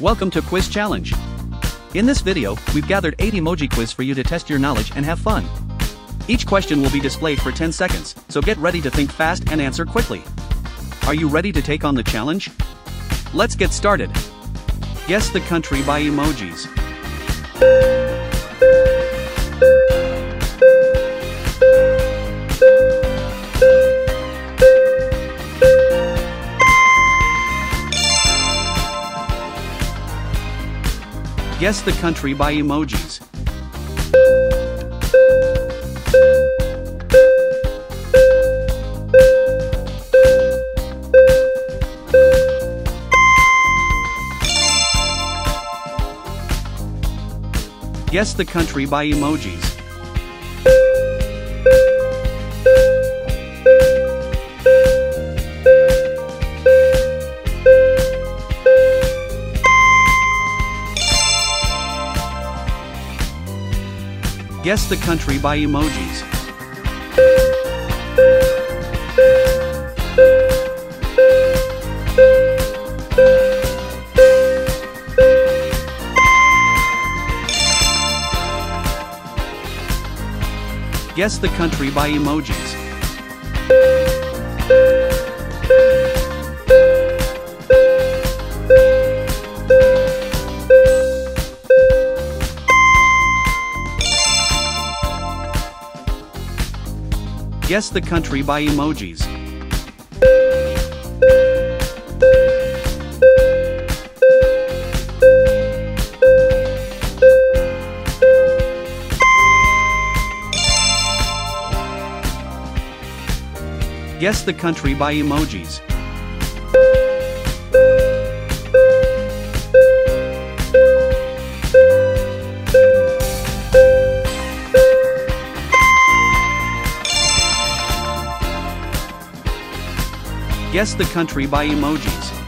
Welcome to Quiz Challenge. In this video, we've gathered 8 emoji quiz for you to test your knowledge and have fun. Each question will be displayed for 10 seconds, so get ready to think fast and answer quickly. Are you ready to take on the challenge? Let's get started. Guess the country by emojis. Guess the country by emojis. Guess the country by emojis. Guess the country by emojis. Guess the country by emojis. Guess the country by emojis. Guess the country by emojis. Guess the country by emojis.